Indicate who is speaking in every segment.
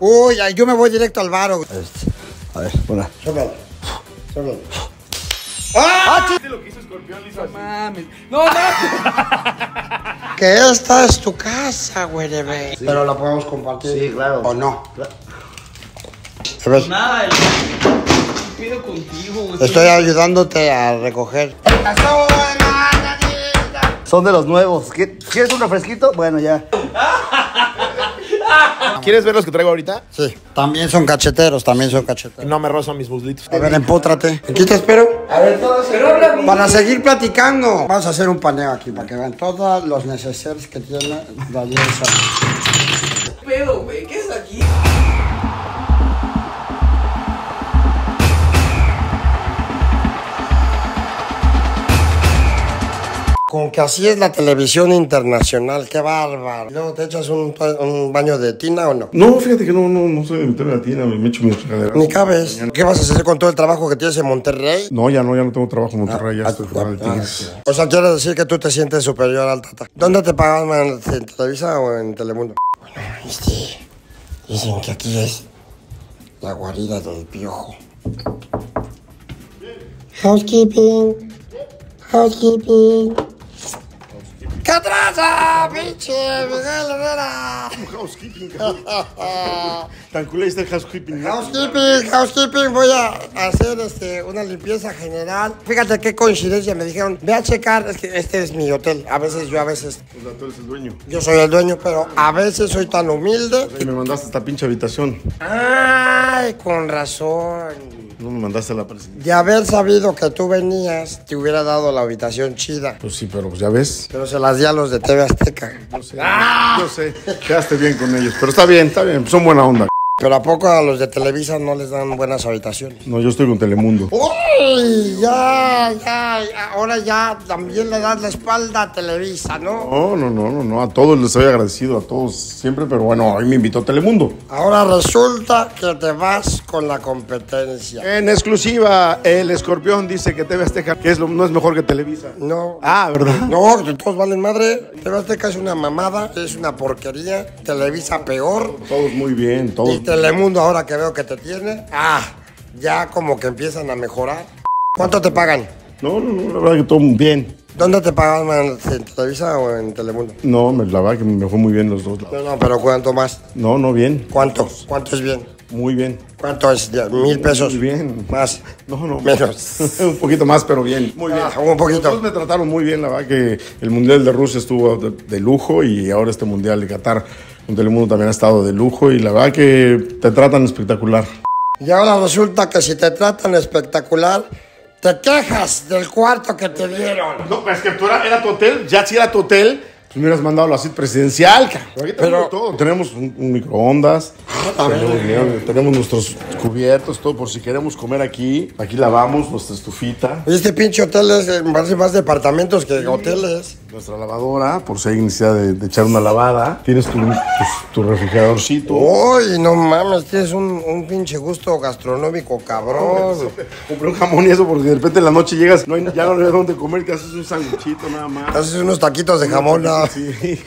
Speaker 1: Uy, yo me voy directo al varo.
Speaker 2: Este, a ver, una.
Speaker 1: Sóbralo. Sóbralo.
Speaker 3: Mames. No, mames.
Speaker 1: Que esta es tu casa, güey, de ver. Pero la podemos compartir.
Speaker 2: Sí, claro.
Speaker 1: ¿O no? A ver,
Speaker 3: Nada, el... ¿Qué pedo contigo, güey?
Speaker 1: estoy ayudándote a recoger.
Speaker 2: Son de los nuevos. ¿Qui- ¿Quieres un refresquito? Bueno, ya.
Speaker 4: ¿Quieres ver los que traigo ahorita?
Speaker 1: Sí, también son cacheteros, también son cacheteros.
Speaker 4: No me rozan mis muslitos.
Speaker 1: A ver, empótrate. Aquí te espero. A ver, todos. Para seguir platicando. Vamos a hacer un paneo aquí para que vean todos los necesarios que tiene Daniel Sánchez.
Speaker 3: ¿Qué pedo, güey? ¿Qué es aquí?
Speaker 1: Con que así es la televisión internacional, qué bárbaro. Luego te echas un, un baño de tina o no.
Speaker 5: No, fíjate que no, no, no soy de meterme a la tienda, me echo mis regaderas.
Speaker 1: Ni cabes. ¿Qué vas a hacer con todo el trabajo que tienes en Monterrey?
Speaker 5: No, ya no, ya no tengo trabajo en Monterrey, ya
Speaker 1: Ah,
Speaker 5: estoy fuera de
Speaker 1: ah,
Speaker 5: Tigres.
Speaker 1: O sea, quiere decir que tú te sientes superior al Tata. ¿Dónde te pagaban? ¿En Televisa o en Telemundo? Bueno, viste. Dicen que aquí es la guarida del piojo. Housekeeping. Housekeeping. ¿Qué traza, pinche Miguel Herrera?
Speaker 5: Housekeeping, Tan cool está el housekeeping.
Speaker 1: Housekeeping, housekeeping, voy a hacer este, una limpieza general. Fíjate qué coincidencia, me dijeron, ve a checar, es que este es mi hotel. A veces yo, a veces,
Speaker 5: O sea, tú eres el dueño.
Speaker 1: yo soy el dueño, pero a veces soy tan humilde.
Speaker 5: Y me mandaste esta pinche habitación.
Speaker 1: Ay, con razón.
Speaker 5: No me mandaste la presidencia.
Speaker 1: De haber sabido que tú venías, te hubiera dado la habitación chida.
Speaker 5: Pues sí, pero pues ya ves.
Speaker 1: Pero se las di a los de TV Azteca.
Speaker 5: Yo sé. Yo sé. Quedaste bien con ellos. Pero está bien, está bien. Son buena onda.
Speaker 1: Pero ¿a poco a los de Televisa no les dan buenas habitaciones?
Speaker 5: No, yo estoy con Telemundo.
Speaker 1: Uy, ya, ya, ahora ya también le das la espalda a Televisa, ¿no?
Speaker 5: No, no, no, no, no. A todos les soy agradecido, a todos siempre. Pero bueno, hoy me invitó Telemundo.
Speaker 1: Ahora resulta que te vas con la competencia.
Speaker 4: En exclusiva, el escorpión dice que TV Azteca que es lo, no es mejor que Televisa.
Speaker 1: No.
Speaker 4: Ah, ¿verdad?
Speaker 1: No, que todos valen madre. TV Azteca es una mamada, es una porquería. Televisa peor.
Speaker 5: Todos muy bien,
Speaker 1: Y
Speaker 5: todos.
Speaker 1: Telemundo ahora que veo que te tiene, ah, ya como que empiezan a mejorar. ¿Cuánto te pagan?
Speaker 5: No, no, no, la verdad que todo muy bien.
Speaker 1: ¿Dónde te pagaban? ¿En Televisa o en Telemundo?
Speaker 5: No, me- la verdad que me fue muy bien los dos lados.
Speaker 1: No, no, pero ¿cuánto más?
Speaker 5: No, no, bien.
Speaker 1: ¿Cuánto? ¿Cuánto es bien?
Speaker 5: Muy bien.
Speaker 1: ¿Cuánto es? ¿Mil pesos?
Speaker 5: Muy bien.
Speaker 1: Más.
Speaker 5: No, no.
Speaker 1: Menos.
Speaker 5: un poquito más, pero bien. Muy bien.
Speaker 1: Ah, un poquito.
Speaker 5: Los dos me trataron muy bien, la verdad que el Mundial de Rusia estuvo de, de lujo y ahora este Mundial de Qatar con Telemundo también ha estado de lujo y la verdad que te tratan espectacular.
Speaker 1: Y ahora resulta que si te tratan espectacular, te quejas del cuarto que te dieron.
Speaker 5: No, es que tú era, era tu hotel, ya si era tu hotel, pues me hubieras mandado la suite presidencial, cabrón. Aquí
Speaker 1: Pero-
Speaker 5: tenemos todo. Tenemos un, un microondas, tenemos, nuestros cubiertos, todo por si queremos comer aquí. Aquí lavamos nuestra estufita.
Speaker 1: Este pinche hotel es, eh, parece más departamentos que hoteles.
Speaker 5: Nuestra lavadora, por si hay necesidad de, de echar una lavada. Tienes tu, tu, tu refrigeradorcito.
Speaker 1: Uy, no mames, tienes un, un pinche gusto gastronómico cabrón.
Speaker 5: Compré un jamón y eso porque de repente en la noche llegas, no hay, ya no hay dónde comer, te haces un sándwichito nada más.
Speaker 1: Haces unos taquitos de jamón. ¿no?
Speaker 5: Sí.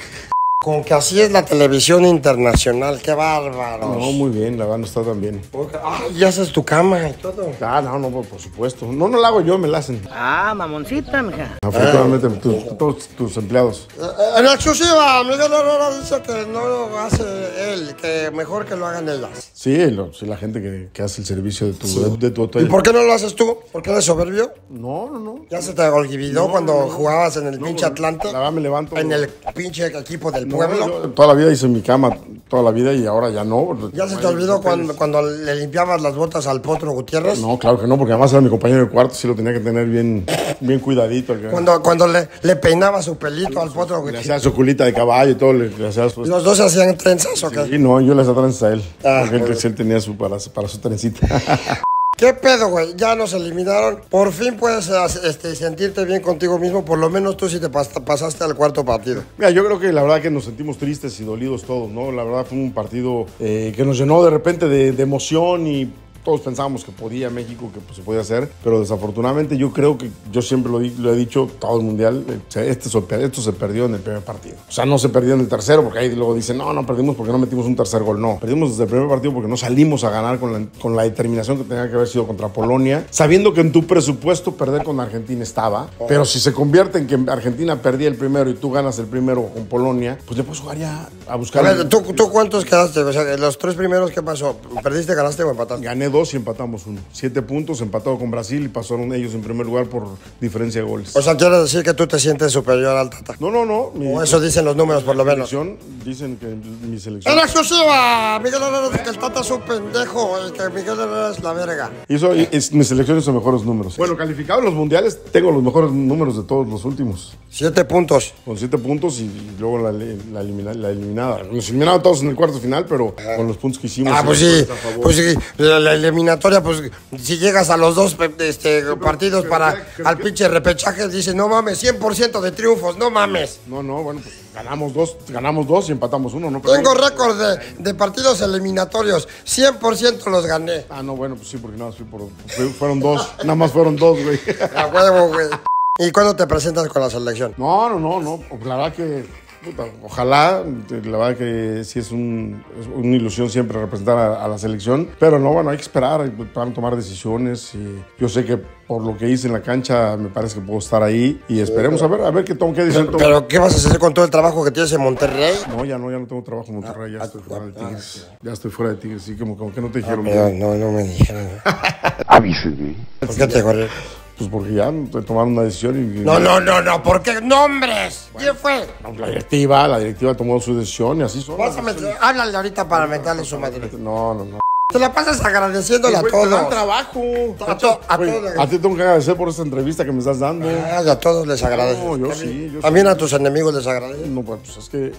Speaker 1: Con que así es la televisión internacional, qué bárbaro.
Speaker 5: No, muy bien, la verdad no está tan bien.
Speaker 1: Ay, ya haces tu cama y todo.
Speaker 5: Ah, no, no, por, por supuesto. No, no la hago yo, me la hacen.
Speaker 6: Ah, mamoncita, mija.
Speaker 5: Afortunadamente, tu- todos tus empleados.
Speaker 1: Eh, En exclusiva, Miguel Herrera dice que no lo hace él, que mejor que lo hagan ellas.
Speaker 5: Sí, lo- sí, la gente que, que hace el servicio de tu, de, de tu
Speaker 1: ¿Y
Speaker 5: hotel.
Speaker 1: por qué no lo haces tú? ¿Por qué eres soberbio?
Speaker 5: No, no, no.
Speaker 1: ¿Ya se te olvidó cuando jugabas en el pinche Atlante?
Speaker 5: La verdad me levanto.
Speaker 1: En el pinche equipo del
Speaker 5: No,
Speaker 1: pueblo.
Speaker 5: yo toda la vida hice mi cama, toda la vida y ahora ya no.
Speaker 1: ¿Ya se te olvidó cuando, cuando le limpiabas las botas al Potro Gutiérrez?
Speaker 5: No, claro que no, porque además era mi compañero de cuarto, sí lo tenía que tener bien, bien cuidadito. el que-
Speaker 1: Cuando, cuando le, le peinaba su pelito al Potro
Speaker 5: Le
Speaker 1: Gutiérrez.
Speaker 5: hacía su culita de caballo y todo, le, le hacía su...
Speaker 1: ¿Los dos se hacían trenzas o qué?
Speaker 5: Sí, no, yo le hacía trenzas a él.
Speaker 1: Ah,
Speaker 5: porque él,
Speaker 1: bueno.
Speaker 5: él tenía su, para, para su trencita.
Speaker 1: ¿Qué pedo, güey? Ya nos eliminaron. Por fin puedes este, sentirte bien contigo mismo. Por lo menos tú sí te pas- pasaste al cuarto partido.
Speaker 5: Mira, yo creo que la verdad que nos sentimos tristes y dolidos todos, ¿no? La verdad fue un partido eh, que nos llenó de repente de, de emoción y todos pensábamos que podía México, que pues, se podía hacer, pero desafortunadamente yo creo que, yo siempre lo, he dicho, todo el mundial, eh, este, esto se perdió en el primer partido. O sea, no se perdió en el tercero, porque ahí luego dicen, no, no perdimos porque no metimos un tercer gol. No, perdimos desde el primer partido porque no salimos a ganar con la, con la determinación que tenía que haber sido contra Polonia, sabiendo que en tu presupuesto perder con Argentina estaba, pero si se convierte en que Argentina perdía el primero y tú ganas el primero con Polonia, pues le puedes jugar ya a
Speaker 1: A
Speaker 5: buscar.
Speaker 1: ver, ¿tú, ¿tú cuántos quedaste? O sea, los tres primeros, ¿qué pasó? ¿Perdiste, ganaste o empataste?
Speaker 5: Gané dos y empatamos uno. Siete puntos, empatado con Brasil y pasaron ellos en primer lugar por diferencia de goles.
Speaker 1: O sea, quiere decir que tú te sientes superior al Tata.
Speaker 5: no, no, no. Mi,
Speaker 1: O eso dicen los números, por lo menos.
Speaker 5: selección, dicen que mi selección.
Speaker 1: En exclusiva, Miguel Herrera dice que el Tata es un pendejo y que Miguel Herrera es la verga.
Speaker 5: Hizo, es, mi selección hizo mejores números. Bueno, calificado en los mundiales, tengo los mejores números de todos los últimos.
Speaker 1: Siete puntos.
Speaker 5: Con siete puntos y, y luego la, la, elimina- la eliminada. Nos eliminaron todos en el cuarto final, pero con los puntos que hicimos.
Speaker 1: Ah, pues sí,
Speaker 5: está a favor.
Speaker 1: pues sí, la, la eliminatoria, pues si llegas a los dos este, partidos para al pinche repechaje, dices, no mames, 100% de triunfos, no mames.
Speaker 5: No, no, bueno, pues ganamos dos, ganamos dos y empatamos uno, ¿no?
Speaker 1: Tengo récord de, de partidos eliminatorios, 100% los gané.
Speaker 5: Ah, no, bueno, pues sí, porque nada más fui por. fue- fueron dos, nada más fueron dos, güey.
Speaker 1: A huevo, güey. ¿Y cuándo te presentas con la selección?
Speaker 5: No, no, no, no. La verdad que. Ojalá, la verdad que sí es, un, es una ilusión siempre representar a, a la selección, pero no, bueno, hay que esperar, hay- van a tomar decisiones y yo sé que por lo que hice en la cancha me parece que puedo estar ahí y esperemos a ver, a ver qué tomo, qué tomo.
Speaker 1: ¿Pero qué vas a hacer con todo el trabajo que tienes en Monterrey?
Speaker 5: No, ya no, ya no tengo trabajo en Monterrey, ya estoy fuera de Tigres. Ya estoy fuera de Tigres, sí, como, como que no te dijeron.
Speaker 1: No, no, no me dijeron.
Speaker 4: Avísenme.
Speaker 1: ¿Por qué te corrieron?
Speaker 5: Pues porque ya tomaron una decisión y...
Speaker 1: No, no, no, no, ¿por qué? ¡Nombres! ¿Quién fue?
Speaker 5: La directiva, la directiva tomó su decisión y así son. las
Speaker 1: Pásame, háblale ahorita para meterle su madre.
Speaker 5: No, no, no.
Speaker 1: Te la pasas agradeciéndole a
Speaker 5: Güey, te dan
Speaker 1: todos.
Speaker 5: trabajo.
Speaker 1: A, to- a todos.
Speaker 5: a ti tengo que agradecer por esta entrevista que me estás dando.
Speaker 1: Ay, a todos les agradeces.
Speaker 5: No, yo
Speaker 1: También-
Speaker 5: sí, yo
Speaker 1: También a tus enemigos les agradeces.
Speaker 5: No, pues es que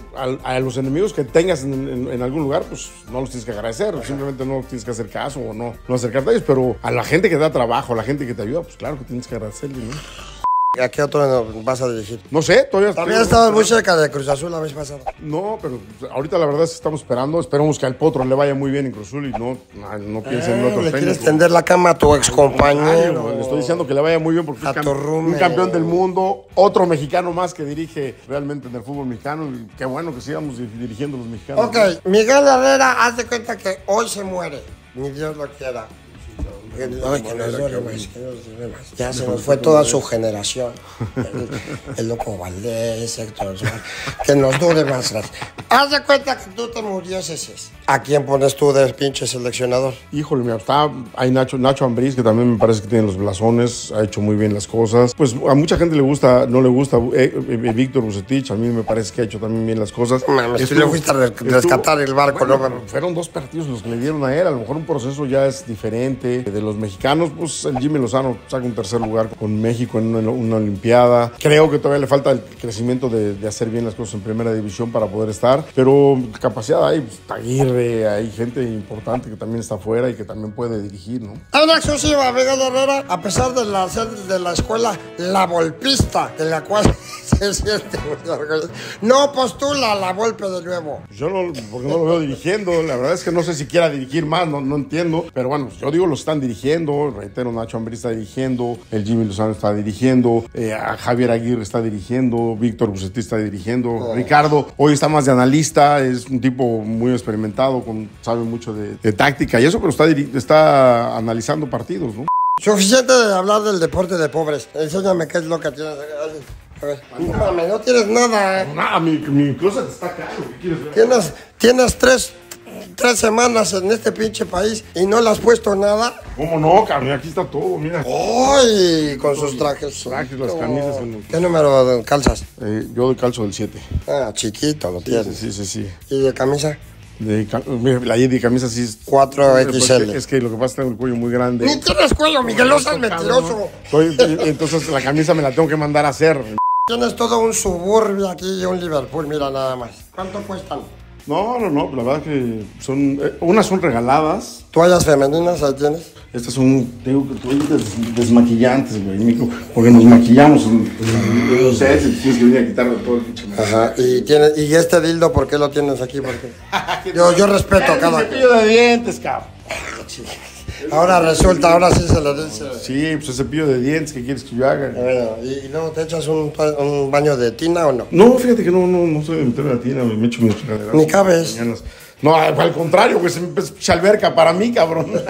Speaker 5: a, los enemigos que tengas en, en- en algún lugar, pues no los tienes que agradecer, simplemente no tienes que hacer caso o no, no acercarte a ellos, pero a la gente que da trabajo, a la gente que te ayuda, pues claro que tienes que agradecerle, ¿no?
Speaker 1: ¿A qué otro vas a dirigir?
Speaker 5: No sé, todavía
Speaker 1: También estabas muy cerca de Cruz Azul la vez pasada.
Speaker 5: No, pero ahorita la verdad es que estamos esperando, esperamos que al Potro le vaya muy bien en Cruz Azul y no, no, piensen en otro
Speaker 1: Ah, Le quieres
Speaker 5: técnico.
Speaker 1: tender la cama a tu ex compañero.
Speaker 5: le estoy diciendo que le vaya muy bien porque
Speaker 1: A
Speaker 5: es un campeón del mundo, otro mexicano más que dirige realmente en el fútbol mexicano y qué bueno que sigamos di- dirigiendo los mexicanos.
Speaker 1: Ok, Miguel Herrera, haz de cuenta que hoy se muere. Ni Dios lo quiera. Ay, que nos duele más, que nos duele más. Ya se nos fue toda su generación. El, el loco Valdés, Héctor. Que nos dure más. Haz de cuenta que tú te murieses. ¿A quién pones tú de pinche seleccionador?
Speaker 5: Híjole, mira, está hay Nacho, Nacho Ambriz, que también me parece que tiene los blasones, ha hecho muy bien las cosas. Pues a mucha gente le gusta, no le gusta eh, eh, Víctor Bucetich, a mí me parece que ha hecho también bien las cosas.
Speaker 1: Mames, tú le fuiste a rescatar el barco,
Speaker 5: Bueno,
Speaker 1: ¿no?
Speaker 5: Fueron dos partidos los que le dieron a él, a lo mejor un proceso ya es diferente. De los mexicanos, pues el Jimmy Lozano saca un tercer lugar con México en una, una Olimpiada. Creo que todavía le falta el crecimiento de, de hacer bien las cosas en primera división para poder estar, pero capacidad hay, pues, Hay gente importante que también está afuera y que también puede dirigir, ¿no?
Speaker 1: En exclusiva, Miguel Herrera, a pesar de la ser de la escuela La Volpista, de la cual se siente muy orgulloso, no postula la Volpe de nuevo.
Speaker 5: Yo no, porque no lo veo dirigiendo, la verdad es que no sé si quiera dirigir más, no, no entiendo, pero bueno, yo digo, lo están dirigiendo, reitero, Nacho Ambriz está dirigiendo, el Jimmy Lozano está dirigiendo, eh, a Javier Aguirre está dirigiendo, Víctor Bucetí está dirigiendo, Ricardo hoy está más de analista, es un tipo muy experimentado, con, sabe mucho de, de táctica y eso, pero está, está analizando partidos, ¿no?
Speaker 1: Suficiente de hablar del deporte de pobres. Enséñame qué es lo que tienes. A ver, no tienes nada.
Speaker 5: Nada, mi, mi closet está caro, ¿qué quieres ver?
Speaker 1: Tienes, tienes tres, tres semanas en este pinche país y no le has puesto nada.
Speaker 5: ¿Cómo no, cabrón? Aquí está todo, mira.
Speaker 1: ¡Ay! Con sus trajes.
Speaker 5: Trajes, las camisas, en-
Speaker 1: ¿Qué número de calzas?
Speaker 5: Eh, yo calzo del 7.
Speaker 1: Ah, chiquito lo
Speaker 5: Sí,
Speaker 1: tienes.
Speaker 5: sí, sí, sí.
Speaker 1: ¿Y de camisa?
Speaker 5: De, la de camisa sí es...
Speaker 1: 4XL.
Speaker 5: Pues, es, que, es lo que pasa es que tengo el cuello muy grande.
Speaker 1: Ni tienes cuello, Miguel, no seas mentiroso.
Speaker 5: Soy- entonces la camisa me la tengo que mandar a hacer.
Speaker 1: Tienes todo un suburbio aquí y un Liverpool, mira nada más. ¿Cuánto cuestan?
Speaker 5: No, no, no, la verdad que son... eh, unas son regaladas.
Speaker 1: ¿Toallas femeninas ahí tienes?
Speaker 5: Estas son, tengo que toallitas desmaquillantes, güey, mico, porque nos maquillamos en en los sets y tienes que venir a quitarle todo el pinche
Speaker 1: Ajá. ¿Y, tienes, ¿Y este dildo por qué lo tienes aquí? Porque yo, yo respeto a cada
Speaker 5: cepillo de dientes, cabrón.
Speaker 1: Ahora resulta, ahora sí se lo dice.
Speaker 5: Sí, pues ese cepillo de dientes, ¿qué quieres que yo haga?
Speaker 1: Bueno, ¿y, y luego te echas un, un baño de tina o no?
Speaker 5: No, fíjate que no, no, no soy de meterme a la tina, me echo mis fregaderas.
Speaker 1: Ni cabes.
Speaker 5: Mañanas. No, al contrario, güey, se me alberca para mí, cabrón.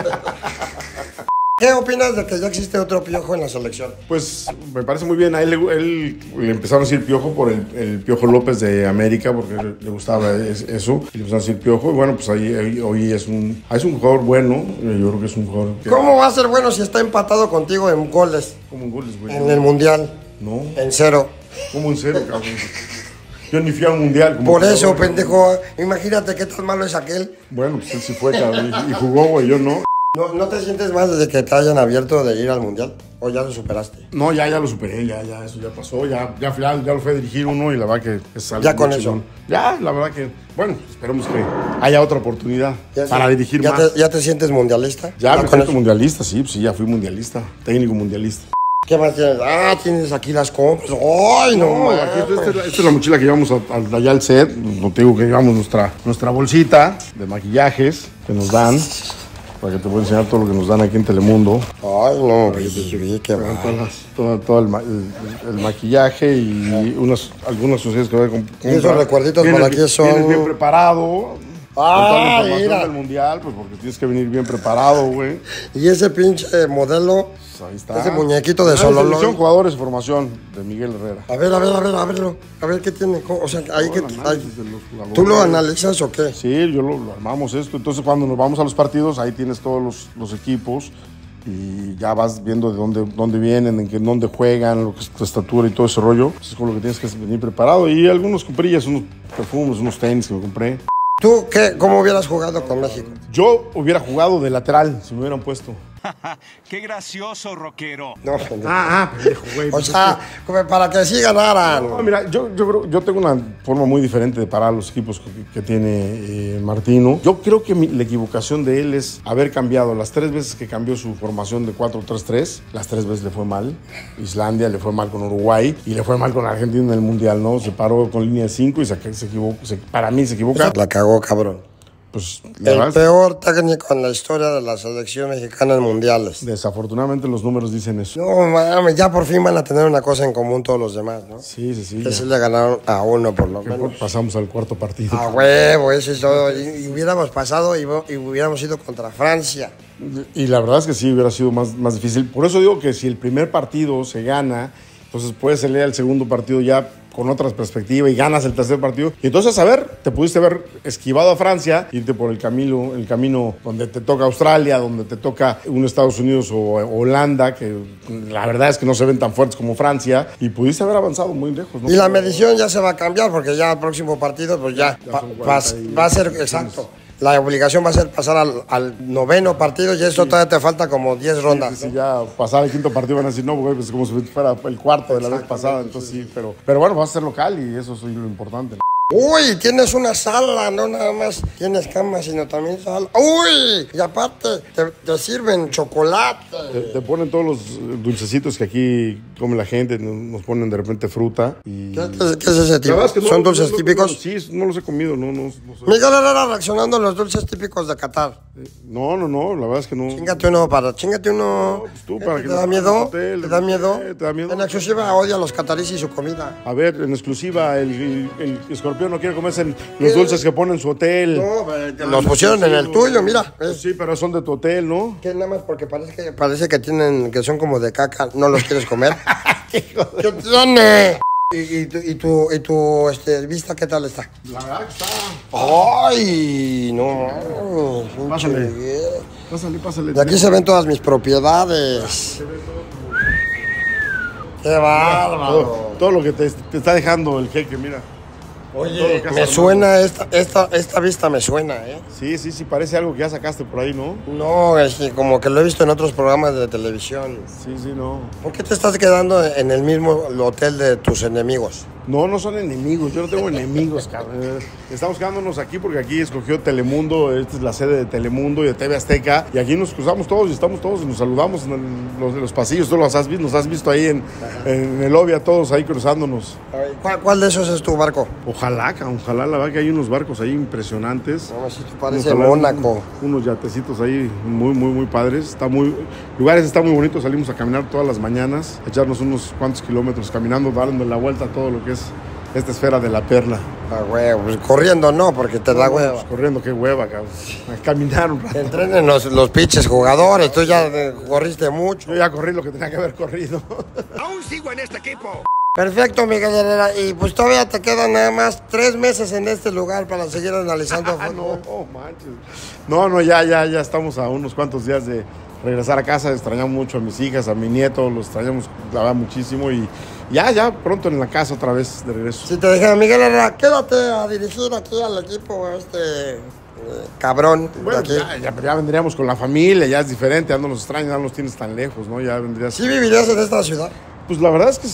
Speaker 1: ¿Qué opinas de que ya existe otro piojo en la selección?
Speaker 5: Pues me parece muy bien. A él, le- él le empezaron a decir piojo por el, el piojo López de América, porque le, gustaba es- eso. Y le empezaron a decir piojo. Y bueno, pues ahí, ahí- hoy es un, es un jugador bueno. Eh, Yo creo que es un jugador que.
Speaker 1: ¿Cómo va a ser bueno si está empatado contigo en goles
Speaker 5: Como en goles, güey.
Speaker 1: en el mundial?
Speaker 5: No,
Speaker 1: En cero.
Speaker 5: como en cero, cabrón. Yo ni fui a un mundial. como
Speaker 1: Por eso, pendejo, imagínate qué tan malo es aquel.
Speaker 5: Bueno, pues él sí fue, cabrón. Y jugó, güey, yo no.
Speaker 1: ¿No, ¿No te sientes mal desde que te hayan abierto de ir al mundial? ¿O ya lo superaste?
Speaker 5: No, ya, ya lo superé, ya, ya, eso ya pasó, ya, ya, al- ya lo fue a dirigir uno y la verdad que es algo
Speaker 1: Ya con eso.
Speaker 5: chingón. Ya, la verdad que, bueno, esperemos que haya otra oportunidad
Speaker 1: ¿Ya
Speaker 5: para
Speaker 1: se-
Speaker 5: dirigir
Speaker 1: ya
Speaker 5: más.
Speaker 1: Te, ¿Ya te sientes mundialista?
Speaker 5: Ya me siento
Speaker 1: eso?
Speaker 5: mundialista, sí, pues sí, ya fui mundialista, técnico mundialista.
Speaker 1: ¿Qué más tienes? Ah, tienes aquí las compras. ¡Ay, no!
Speaker 5: Aquí, esta, es la, esta es la mochila que llevamos a- a- allá al set. No te digo que llevamos nuestra, nuestra bolsita de maquillajes que nos dan. Para que te pueda enseñar todo lo que nos dan aquí en Telemundo.
Speaker 1: Ay, no, qué
Speaker 5: Todas las- todo, todo el, ma- el- el maquillaje y unas, algunas cosillas que voy a comp- comprar.
Speaker 1: esos recuerditos
Speaker 5: Vienes
Speaker 1: por aquí
Speaker 5: bien-
Speaker 1: son-
Speaker 5: Vienes bien preparado. Con toda la
Speaker 1: Ah, mira.
Speaker 5: del mundial, pues porque tienes que venir bien preparado, güey.
Speaker 1: Y ese pinche modelo,
Speaker 5: Pues ahí está.
Speaker 1: ese muñequito de
Speaker 5: Ah,
Speaker 1: Sololoy.
Speaker 5: Selección Jugadores Formación de Miguel Herrera.
Speaker 1: A ver, a ver, a ver, a verlo. A ver qué tiene. O sea, ahí que.
Speaker 5: jugadores.
Speaker 1: ¿Tú lo analizas o qué?
Speaker 5: Sí, yo lo, lo armamos esto. Entonces, cuando nos vamos a los partidos, ahí tienes todos los, los equipos y ya vas viendo de dónde, dónde vienen, en qué, dónde juegan, lo que es tu estatura y todo ese rollo. Eso es con lo que tienes que venir preparado. Y algunos comprillas, unos perfumes, unos tenis que me compré.
Speaker 1: ¿Tú qué? ¿Cómo hubieras jugado con México?
Speaker 5: Yo hubiera jugado de lateral si me hubieran puesto.
Speaker 7: Qué gracioso, rockero.
Speaker 1: No.
Speaker 5: Ah, ah, pendejo, güey.
Speaker 1: O sea, como para que sí ganaran.
Speaker 5: No, mira, yo, yo creo, yo tengo una forma muy diferente de parar los equipos que, que tiene eh, Martino. Yo creo que mi- la equivocación de él es haber cambiado las tres veces que cambió su formación de 4-3-3. Las tres veces le fue mal. Islandia le fue mal con Uruguay y le fue mal con Argentina en el Mundial, ¿no? Se paró con línea de 5 y se, se equivocó. se- para mí se equivoca.
Speaker 1: La cagó, cabrón.
Speaker 5: Pues
Speaker 1: El peor técnico en la historia de la selección mexicana en mundiales.
Speaker 5: desafortunadamente los números dicen eso.
Speaker 1: No mames, ya por fin van a tener una cosa en común todos los demás, ¿no?
Speaker 5: Sí, sí, sí.
Speaker 1: Que sí le ganaron a uno por lo menos.
Speaker 5: Pasamos al cuarto partido.
Speaker 1: A huevo, eso es todo. Y, y hubiéramos pasado y, y hubiéramos ido contra Francia.
Speaker 5: Y la verdad es que sí hubiera sido más, más difícil. Por eso digo que si el primer partido se gana, entonces puedes salir al segundo partido ya con otras perspectivas y ganas el tercer partido. Y entonces, a ver, te pudiste haber esquivado a Francia, irte por el camino, el camino donde te toca Australia, donde te toca un Estados Unidos o Holanda, que la verdad es que no se ven tan fuertes como Francia, y pudiste haber avanzado muy lejos. ¿no?
Speaker 1: Y la medición ya se va a cambiar porque ya el próximo partido, pues ya, va,
Speaker 5: son
Speaker 1: va-
Speaker 5: 40 y-
Speaker 1: va a ser, exacto. La obligación va a ser pasar al, al noveno partido y eso todavía te falta como 10 rondas.
Speaker 5: Si ya pasar el quinto partido van a decir, no, güey, pues como si fuera el cuarto de la vez pasada. Entonces sí, pero, pero bueno, vas a ser local y eso es lo importante. ¿no?
Speaker 1: Uy, tienes una sala, no nada más tienes cama, sino también sala. Uy, y aparte te, te sirven chocolate.
Speaker 5: Te, te ponen todos los eh, dulcecitos que aquí come la gente, nos ponen de repente fruta. Y...
Speaker 1: ¿Qué, qué- qué es ese tipo?
Speaker 5: es que no-
Speaker 1: ¿Son dulces
Speaker 5: no- no-
Speaker 1: típicos?
Speaker 5: Sí, no los he comido, no, no, no sé.
Speaker 1: Miguel Herrera reaccionando a los dulces típicos de Qatar.
Speaker 5: No, no, no, la verdad es que no.
Speaker 1: Chingate uno para, chingate uno.
Speaker 5: pues tú,
Speaker 1: ¿Qué
Speaker 5: para
Speaker 1: ¿Te,
Speaker 5: que
Speaker 1: da miedo?
Speaker 5: hotel,
Speaker 1: ¿Te da miedo?
Speaker 5: eh, ¿te da miedo?
Speaker 1: En exclusiva odia a los cataríes y su comida.
Speaker 5: A ver, en exclusiva, el, el- el escorpión no quiere comerse en los dulces que pone en su hotel.
Speaker 1: No, eh, los pusieron en el tuyo, mira.
Speaker 5: Pues
Speaker 1: Es
Speaker 5: Sí, pero son de tu hotel, ¿no?
Speaker 1: que nada más porque parece que, parece que tienen, que son como de caca, no los quieres comer. ¿Qué tiene? ¿Y, y tu, y tu, y tu este, vista qué tal está?
Speaker 5: La verdad que está.
Speaker 1: ¡Ay! No
Speaker 5: Pásale. Pásale, pásale.
Speaker 1: De aquí se ven todas mis propiedades. ¡Qué bárbaro!
Speaker 5: todo, todo lo que te, te está dejando el jeque, mira.
Speaker 1: Oye, me
Speaker 5: armado.
Speaker 1: suena esta, esta, esta vista me suena, ¿eh?
Speaker 5: Sí, sí, sí, parece algo que ya sacaste por ahí, ¿no?
Speaker 1: No, es que como que lo he visto en otros programas de televisión.
Speaker 5: Sí, sí, no.
Speaker 1: ¿Por qué te estás quedando en el mismo hotel de tus enemigos?
Speaker 5: No, no son enemigos, yo no tengo enemigos, cabrón. Estamos quedándonos aquí porque aquí escogió Telemundo, esta es la sede de Telemundo y de TV Azteca, y aquí nos cruzamos todos y estamos todos y nos saludamos en el- los, en los pasillos, tú los has visto, nos has visto ahí en, en el lobby a todos ahí cruzándonos.
Speaker 1: ¿Cuál, cuál de esos es tu barco?
Speaker 5: Ojalá, ojalá la verdad que hay unos barcos ahí impresionantes.
Speaker 1: No, si tú parece
Speaker 5: Ojalá
Speaker 1: Mónaco.
Speaker 5: un- unos yatecitos ahí muy, muy, muy padres. Está muy, lugares está muy bonitos. Salimos a caminar todas las mañanas, a echarnos unos cuantos kilómetros caminando, dando la vuelta a todo lo que es esta esfera de la perla.
Speaker 1: Ah, huevo, pues corriendo no, porque te da
Speaker 5: Pues,
Speaker 1: hueva.
Speaker 5: corriendo, qué hueva, cabrón. Caminar un rato.
Speaker 1: Entrenen los, los pinches jugadores, tú ya eh, corriste mucho.
Speaker 5: Yo ya corrí lo que tenía que haber corrido.
Speaker 7: Aún sigo en este equipo.
Speaker 1: Perfecto, Miguel Herrera. Y pues todavía te quedan nada más tres meses en este lugar para seguir analizando
Speaker 5: Ah, no,
Speaker 1: fútbol.
Speaker 5: oh, manches. No, no, ya, ya, ya estamos a unos cuantos días de regresar a casa. Extrañamos mucho a mis hijas, a mi nieto, los extrañamos, la verdad, muchísimo. Y ya, ya, pronto en la casa otra vez de regreso.
Speaker 1: Si te dijera, Miguel Herrera, quédate a dirigir aquí al equipo, este eh, cabrón
Speaker 5: Bueno,
Speaker 1: aquí.
Speaker 5: ya, ya, vendríamos con la familia, ya es diferente, ya no los extraños, ya no los tienes tan lejos, ¿no? Ya vendrías.
Speaker 1: ¿Sí vivirías en esta ciudad?
Speaker 5: Pues la verdad es que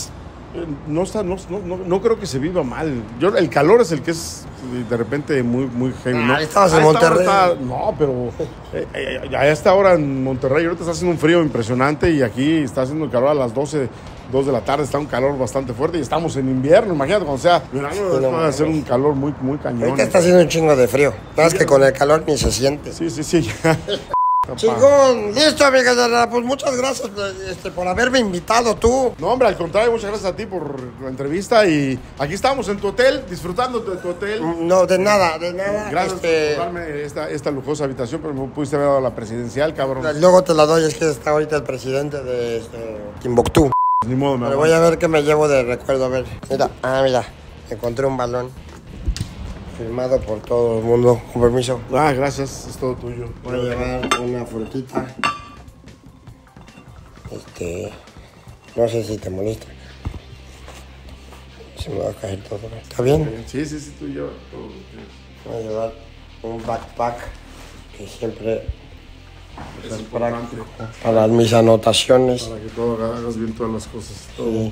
Speaker 5: no está, no, no, no- creo que se viva mal. Yo, el calor es el que es de repente muy, muy heavy, ¿no?
Speaker 1: Ah, estabas en Monterrey.
Speaker 5: está- no, pero eh, eh, a esta hora en Monterrey ahorita está haciendo un frío impresionante y aquí está haciendo el calor a las 12, 2 de la tarde, está un calor bastante fuerte y estamos en invierno, imagínate cuando sea verano,
Speaker 1: no
Speaker 5: va a ser un calor muy, muy cañón.
Speaker 1: Ahorita está haciendo un chingo de frío. Nada más que con el calor ni se siente.
Speaker 5: Sí, sí, sí. ya.
Speaker 1: Chingón, listo, Herrera. Pues muchas gracias este, por haberme invitado tú.
Speaker 5: No, hombre, al contrario, muchas gracias a ti por la entrevista y aquí estamos en tu hotel, disfrutando de tu hotel.
Speaker 1: No, de nada, de nada.
Speaker 5: Gracias
Speaker 1: este,
Speaker 5: por darme esta, esta lujosa habitación, pero me pudiste haber dado la presidencial, cabrón.
Speaker 1: luego te la doy, es que está ahorita el presidente de este, Timbuktu.
Speaker 5: Ni modo, me
Speaker 1: voy a ver qué me llevo de recuerdo. A ver, mira, ah, mira, encontré un balón firmado por todo el mundo. Con permiso.
Speaker 5: Ah, gracias, es todo tuyo.
Speaker 1: Voy a llevar una frutita. Este, no sé si te molesta. Se me va a caer todo. ¿Está bien?
Speaker 5: Sí, sí, sí, tú llevas todo. lo que
Speaker 1: Voy a llevar un backpack que siempre
Speaker 5: Es Es importante
Speaker 1: para mis anotaciones.
Speaker 5: para que todo hagas bien todas las cosas. Todo.
Speaker 1: Sí.